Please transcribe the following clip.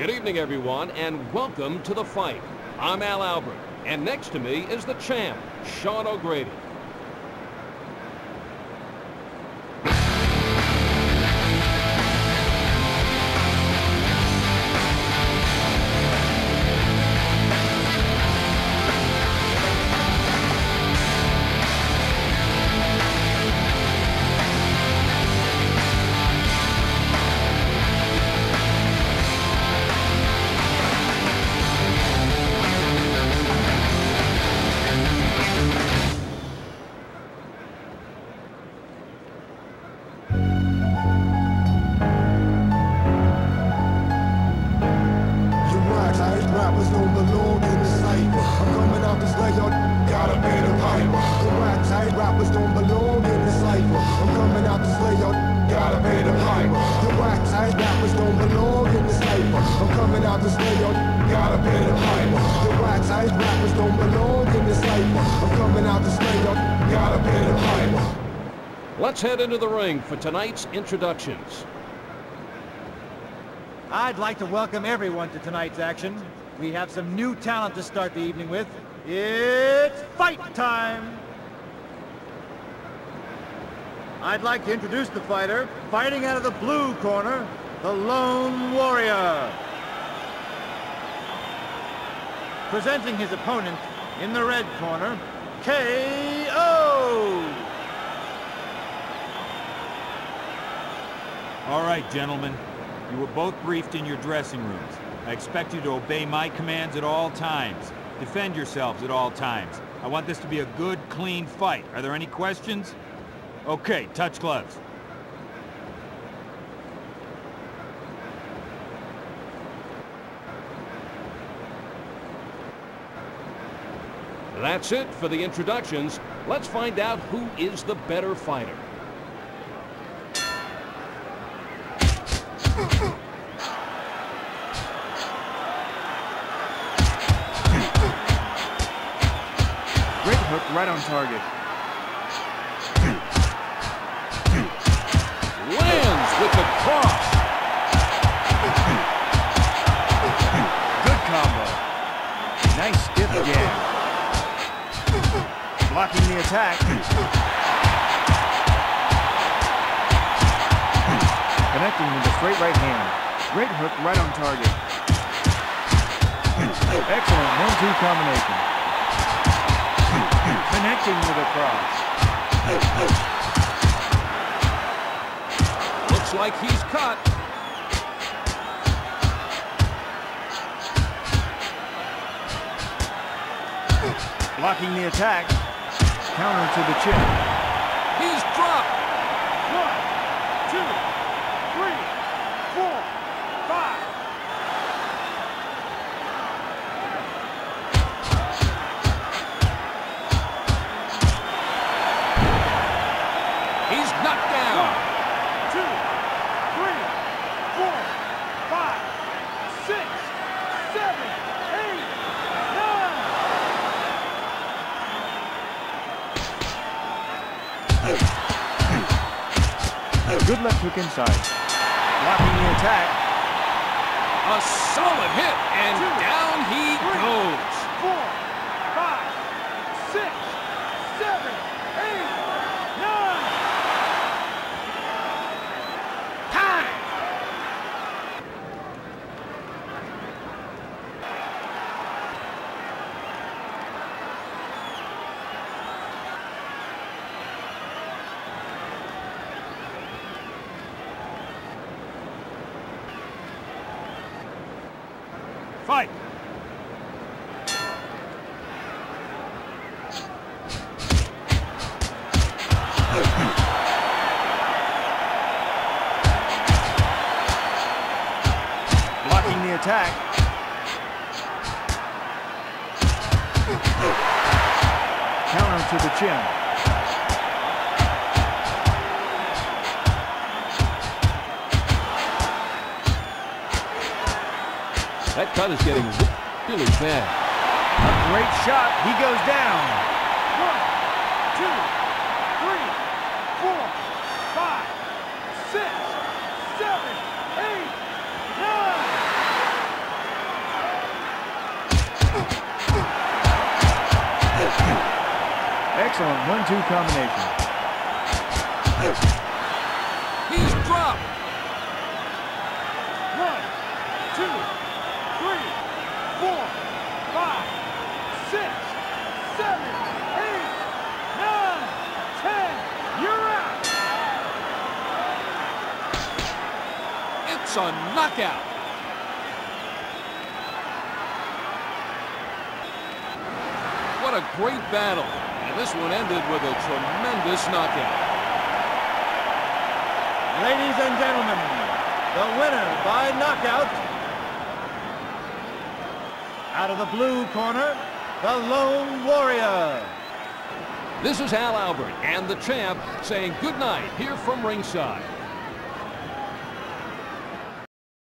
Good evening, everyone, and welcome to the fight. I'm Al Albert, and next to me is the champ, Sean O'Grady. Let's head into the ring for tonight's introductions. I'd like to welcome everyone to tonight's action. We have some new talent to start the evening with. It's fight time! I'd like to introduce the fighter, fighting out of the blue corner, the Lone Warrior. Presenting his opponent in the red corner, KO! All right, gentlemen. You were both briefed in your dressing rooms. I expect you to obey my commands at all times. Defend yourselves at all times. I want this to be a good, clean fight. Are there any questions? Okay, touch gloves. That's it for the introductions. Let's find out who is the better fighter. Great hook right on target. Lands with the cross. Blocking the attack. Connecting with the straight right hand. Great hook right on target. Excellent one-two combination connecting with a cross. Looks like he's cut. Blocking the attack. Counter to the chin. He's dropped. Good left hook inside. Blocking the attack. A solid hit, and Two, down he three, goes. Four, five, six, seven, eight, nine. Time! Fight! Blocking the attack. Counter to the chin. cut is getting really bad. A great shot. He goes down. One, two, three, four, five, six, seven, eight, nine. Excellent one-two combination. He's dropped. One, two. Seven, eight, nine, ten. You're out. It's a knockout. What a great battle. And this one ended with a tremendous knockout. Ladies and gentlemen, the winner by knockout, out of the blue corner, the Lone Warrior. This is Al Albert and the champ saying good night here from ringside.